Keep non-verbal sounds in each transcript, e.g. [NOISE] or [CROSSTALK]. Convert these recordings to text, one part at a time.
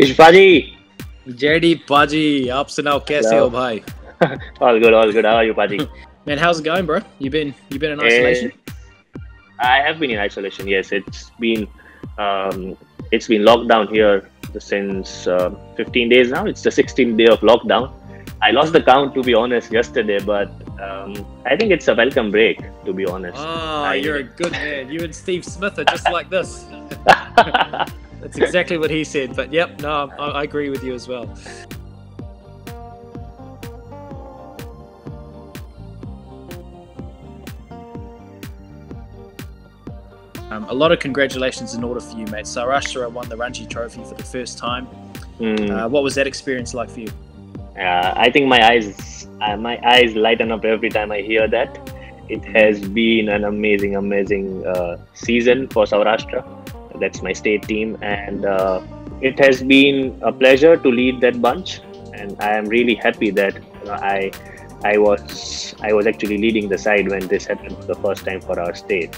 इशफाजी JD Paji, आप सुनाओ कैसे हो भाई? all good, all good. How are you, Paji? [LAUGHS] Man, how's it going, bro? You been you been in isolation? I have been in isolation. Yes, it's been um, it's been locked down here since uh, 15 days now. It's the 16th day of lockdown. I lost the count to be honest yesterday, but um, I think it's a welcome break to be honest. Oh, I- you're a good man. You and Steve Smith are just like this. [LAUGHS] [LAUGHS] That's exactly what he said. But yep, no, I, I agree with you as well. Um, a lot of congratulations in order for you, mate. Saurashtra won the Ranji Trophy for the first time. Hmm. Uh, what was that experience like for you? Uh, I think my eyes, uh, my eyes lighten up every time I hear that. It has been an amazing, amazing uh, season for Saurashtra. That's my state team, and uh, it has been a pleasure to lead that bunch. And I am really happy that you know, I, I was, I was actually leading the side when this happened for the first time for our state.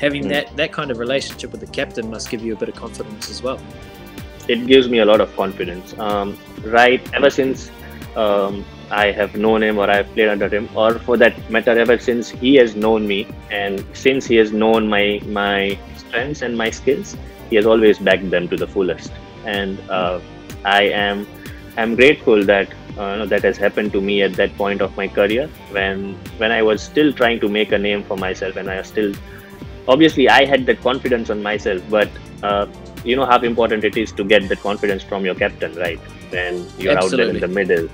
Having Hmm. that, that kind of relationship with the captain must give you a bit of confidence as well. it gives me a lot of confidence. Um, right, ever since um, I have known him or I have played under him, or for that matter, ever since he has known me, and since he has known my my strengths and my skills, he has always backed them to the fullest. And uh, I am I'm grateful that uh, that has happened to me at that point of my career when when I was still trying to make a name for myself, and I was still obviously I had that confidence on myself, but uh, you know how important it is to get that confidence from your captain, right? When you're out there in the middle.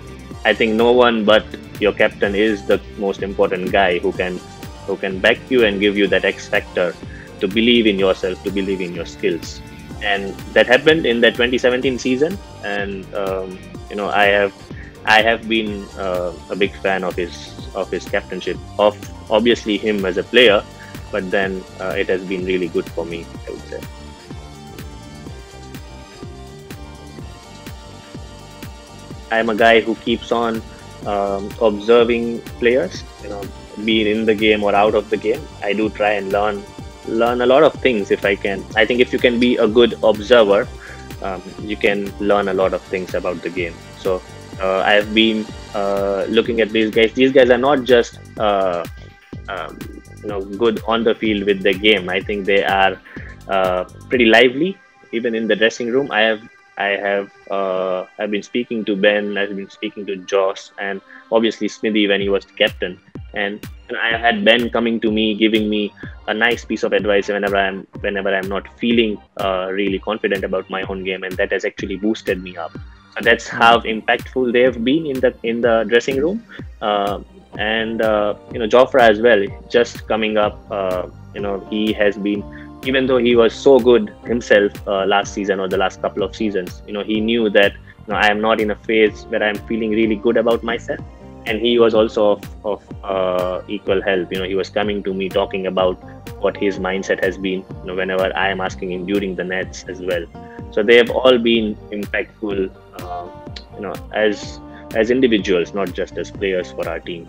I think no one but your captain is the most important guy who can who can back you and give you that X factor to believe in yourself, to believe in your skills. And that happened in the 2017 season. And um, you know, I have I have been uh, a big fan of his of his captainship, of obviously him as a player, but then uh, it has been really good for me, I would say. I'm a guy who keeps on um, observing players, you know, be it in the game or out of the game. I do try and learn learn a lot of things if I can. I think if you can be a good observer, um, you can learn a lot of things about the game. So uh, I have been uh, looking at these guys. These guys are not just uh, um, you know good on the field with the game. I think they are uh, pretty lively even in the dressing room. I have I have uh, I've been speaking to Ben. I've been speaking to Josh, and obviously Smithy when he was the captain. And, and I had Ben coming to me, giving me a nice piece of advice whenever I'm whenever I'm not feeling uh, really confident about my own game, and that has actually boosted me up. So that's how impactful they have been in the in the dressing room. Uh, and uh, you know Jofra as well, just coming up. Uh, you know he has been even though he was so good himself uh, last season or the last couple of seasons, you know, he knew that you know, I am not in a phase where I'm feeling really good about myself. And he was also of, of uh, equal help. You know, he was coming to me talking about what his mindset has been. You know, whenever I am asking him during the nets as well. So they have all been impactful. Uh, you know, as as individuals, not just as players for our team.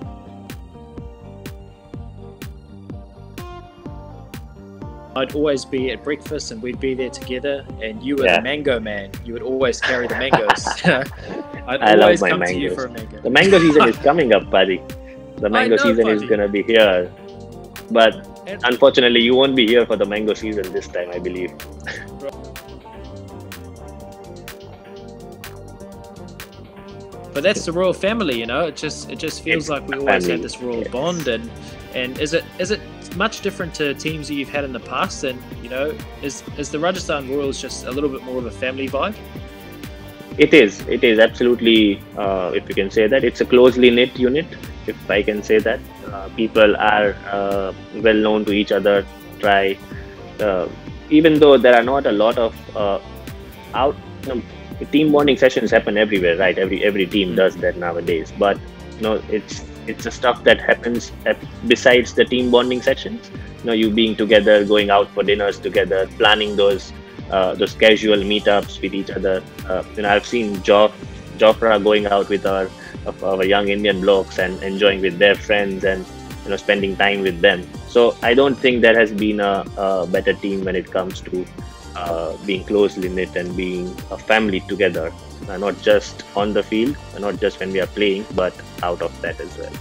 I'd always be at breakfast and we'd be there together. And you were Yeah. the mango man. You would always carry the mangoes. [LAUGHS] [LAUGHS] I'd I love always my come to you for a mango. The mango season is [LAUGHS] coming up, buddy. The mango know, season is gonna be here. But And- unfortunately, you won't be here for the mango season this time, I believe. But that's the royal family, you know. It just it just feels It's like we always family, had this royal yes. bond, and and is it is it much different to teams that you've had in the past? And you know, is is the Rajasthan Royals just a little bit more of a family vibe? It is. It is absolutely, uh, if you can say that, it's a closely knit unit, if I can say that. Uh, people are uh, well known to each other. Try, uh, even though there are not a lot of uh, out you know, team bonding sessions happen everywhere, right? Every every team does that nowadays. But you know, it's it's the stuff that happens besides the team bonding sessions. You know, you being together, going out for dinners together, planning those uh, those casual meetups with each other. Uh, you know, I've seen Joff, Jofra going out with our our young Indian blokes and enjoying with their friends and you know spending time with them. So I don't think there has been a, a better team when it comes to uh, being closely knit and being a family together, not just on the field, not just when we are playing, but out of that as well.